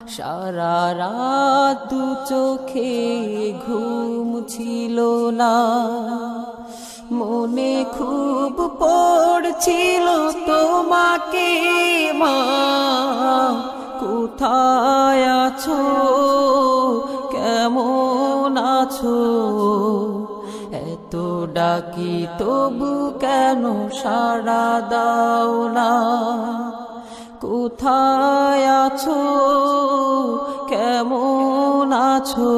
সারা রাত দু চোখে ঘুম ছিল না। মনে খুব পড়ছিল তোমাকে মা। কোথায় আছো? কেমন আছো? এত ডাকি তবু কেন সারা দাও না? কোথায় আছো? কেমন আছো?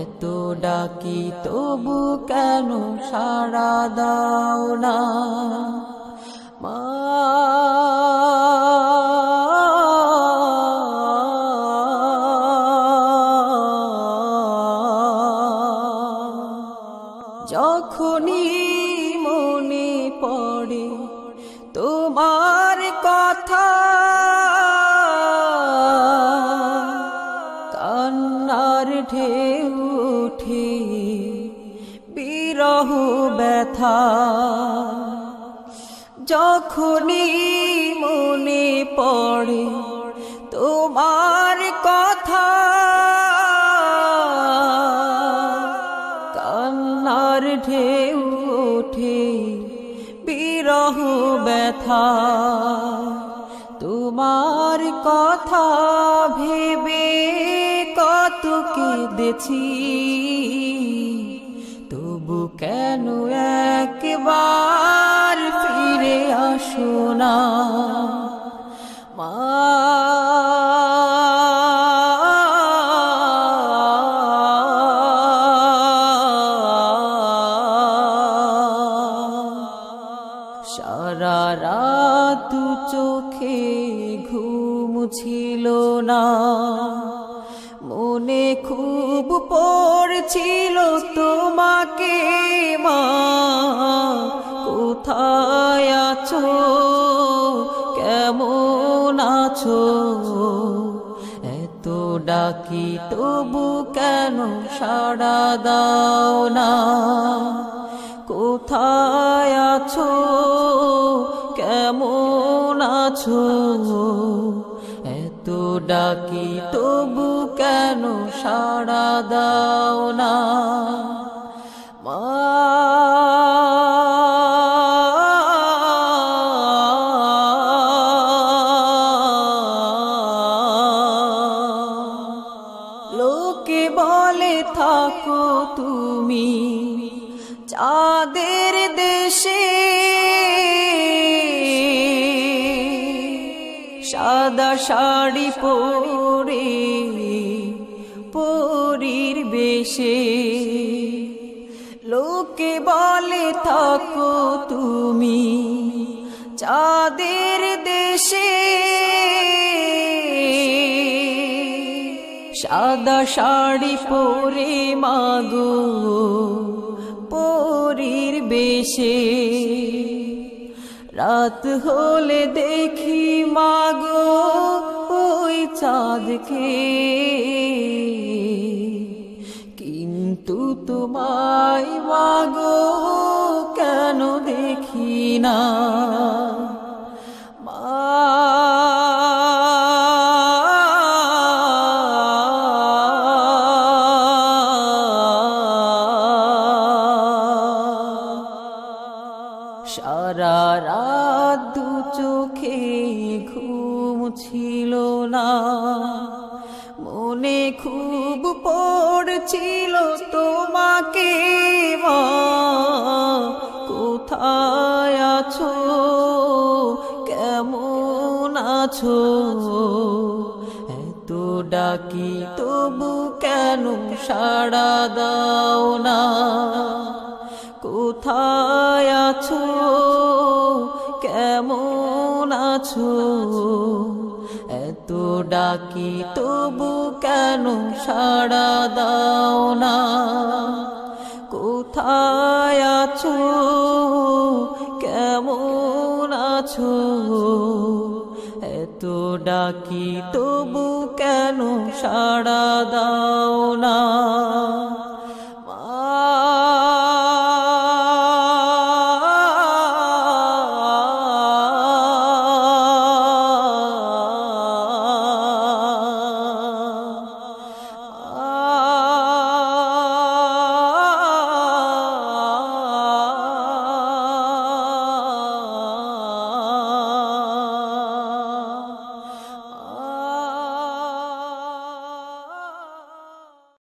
এত ডাকি তবু কেন সারা দাও না? মা যখনই ঢেউ উঠে, বিরহ ব্যথা। যখনই মনে পড়ে তোমার কথা, কান্নার ঢেউ ওঠে বিরহ ব্যথা। তোমার কথা ভেবে কেঁদেছি তবু কেন একবার ফিরে আসো না? মা। সারা রাত চোখে ঘুম ছিল না। মনে খুব পড়ছিল তোমাকে, মা। কোথায় আছো? কেমন আছো? এত ডাকি তবু কেন সাড়া দাও না? কোথায় আছো? কেমন আছো? ডাকি তবু কেন সাড়া দাও না? মা লোকে বলে থাকো তুমি চাঁদের দেশে। সাদা শাড়ি পরে পরীর বেশে। লোকে বলে, থাকো তুমি চাঁদের দেশে। সাদা শাড়ি পরে মাগো পরীর বেশে। রাত হলে দেখি মাগো ওই চাঁদকে। কিন্তু তোমায় মাগো কেন দেখি না? সারা রাত দু চোখে ঘুম ছিল না। মনে খুব পড়ছিল তোমাকে কোথায় আছো? কেমন আছো? এত ডাকি তবু কেন সাড়া দাও না? কোথায় আছো? কেমন আছো? এত ডাকি তবু কেন সাড়া দাও না? কোথায় আছো? কেমন আছো? এত ডাকি তবু কেন সাড়া দাও